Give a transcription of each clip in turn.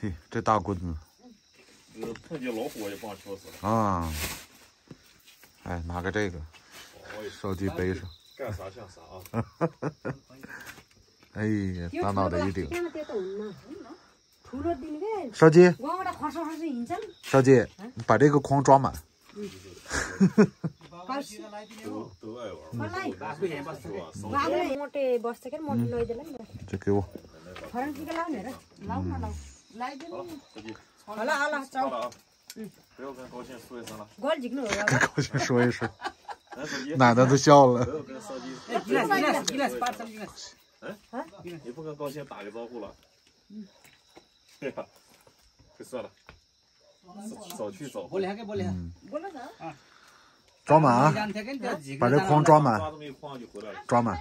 嘿，这大棍子。呃，碰见老虎也不让敲死了。啊。哎，拿个这个，手机背上。干啥像啥啊！哎呀，大脑袋一顶。小姐，小姐，你把这个筐装满。这给我。好了好了，走了啊。嗯，不要跟高兴说一声了。跟高兴说一声。奶奶都笑了。哎，你不跟高兴打个招呼了？嗯。对呀，就算了。早去早回。嗯。装满啊！把这筐装满。装满。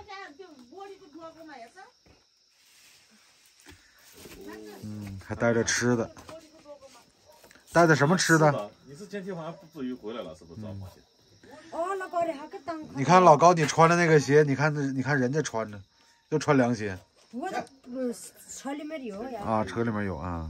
嗯，还带着吃的。带的什么吃的？你是今天晚上不至于回来了，是不是？你看老高，你穿的那个鞋，你看那，你看人家穿着，又穿凉鞋。我车里面有呀。啊，车里面有啊。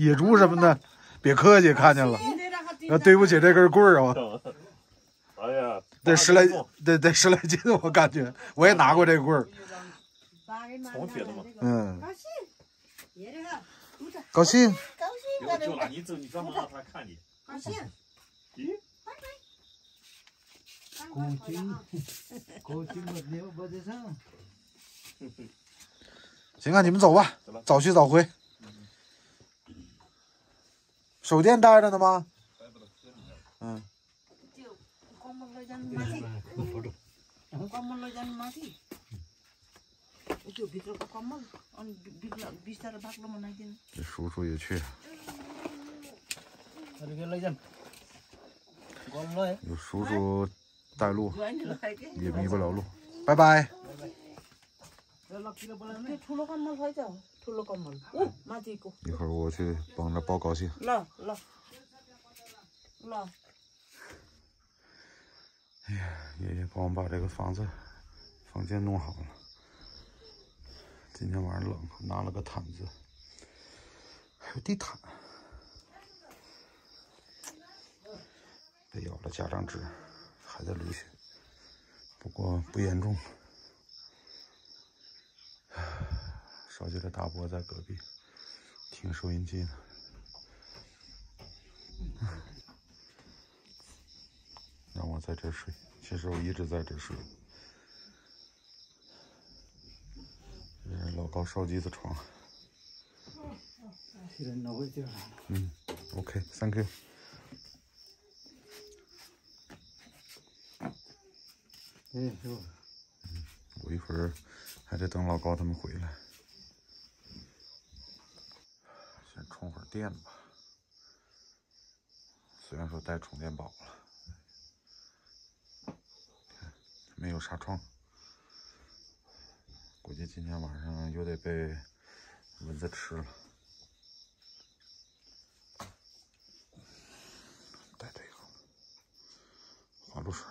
野猪什么的，别客气，看见了。那对不起这根棍儿啊！哎呀，得十来，得得十来斤，我感觉。我也拿过这棍儿。重铁的吗？嗯。高兴，高兴，高兴！你走，你专门让他看你。高兴，咦？高兴，高兴我牛不得上。行啊，你们走吧，早去早回。手电带着呢吗？嗯。这叔叔也去。有叔叔带路，也迷不了路。拜拜。一会儿我去帮着抱高兴。哎呀，爷爷帮我把这个房子、房间弄好了。今天晚上冷，拿了个毯子，还有地毯，被咬了家长纸，还在流血，不过不严重。少姐的大伯在隔壁听收音机呢，让我在这睡。其实我一直在这睡。这是老高烧鸡的床。嗯，OK，Thank you。嗯，我一会儿还得等老高他们回来，先充会儿电吧。虽然说带充电宝了，没有纱窗。估计今天晚上又得被蚊子吃了。带这个花露水。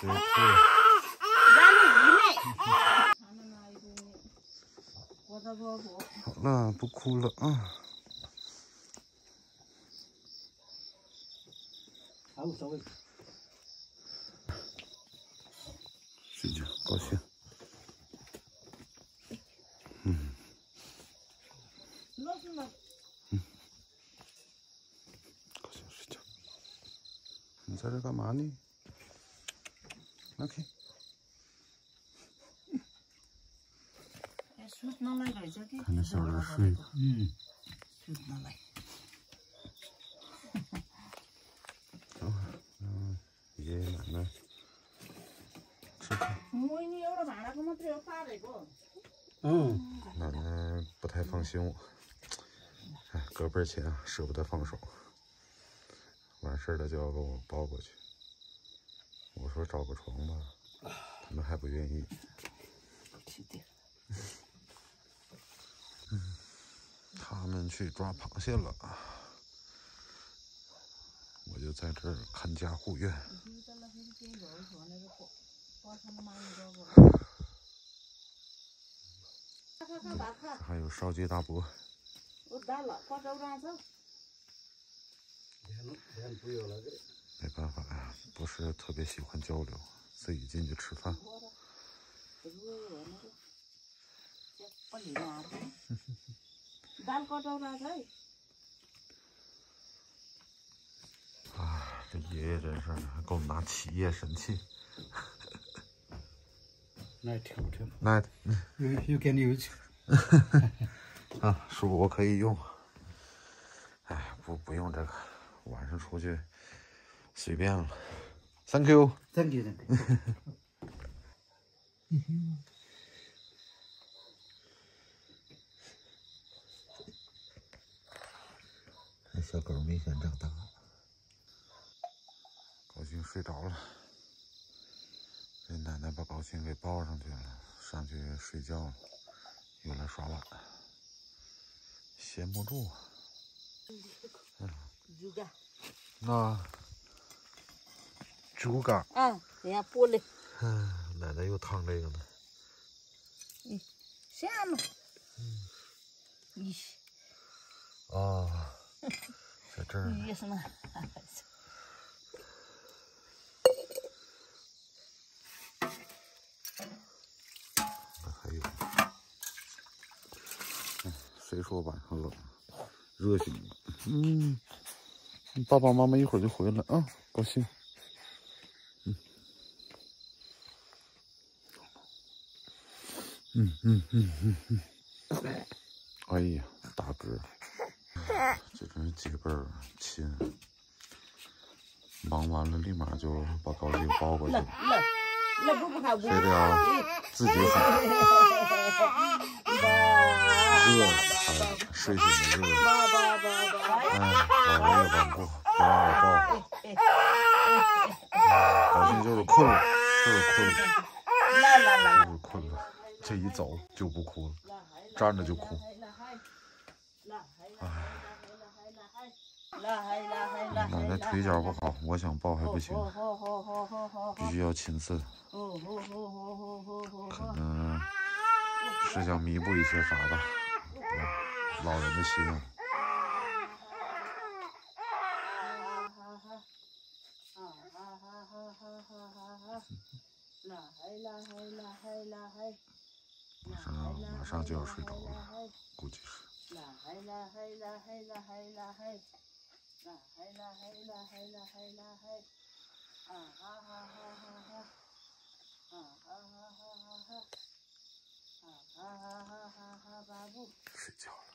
对对。好了，不哭了啊。无所谓。睡觉，高兴。嗯。嗯。高兴睡觉。你在这干嘛呢？OK。看那小人睡。的。嗯。走，嗯，爷爷奶奶。吃饭。嗯，奶奶不太放心我，哎，隔辈钱舍不得放手，完事儿了就要给我抱过去。我说找个床吧，他们还不愿意。嗯，他去抓螃蟹了，我就在这儿看家护院。还有烧鸡大伯。没办法呀，不是特别喜欢交流，自己进去吃饭。啊，这爷爷真是给我们拿企业神器。那挺不挺？那有有给你有钱。啊，叔，我可以用。哎，不不用这个，晚上出去随便了。Thank you，Thank you，Thank you。小狗明显长大了，高兴睡着了。这奶奶把高兴给抱上去了，上去睡觉了。又来耍碗，闲不住。嗯，猪肝。那猪肝。嗯，人家剥的。嗯，奶奶又烫这个呢。嗯，下嘛？嗯。咦。啊，在这儿。意思呢？谁说晚上冷？热醒了。嗯，爸爸妈妈一会儿就回来啊，高兴。嗯，嗯嗯嗯嗯嗯。哎呀，大哥，这真是几辈儿亲。忙完了，立马就把高丽抱过去。非得要自己喊。饿了。睡醒了就，哎，老爷稳不，不让我抱，高兴就是困了，就是困了，就是困了，这一走就不哭了，站着就哭，哎，奶奶腿脚不好，我想抱还不行，必须要亲自，可能是想弥补一些啥吧。老人的心。马上马上就要睡着了，估计是。睡觉了。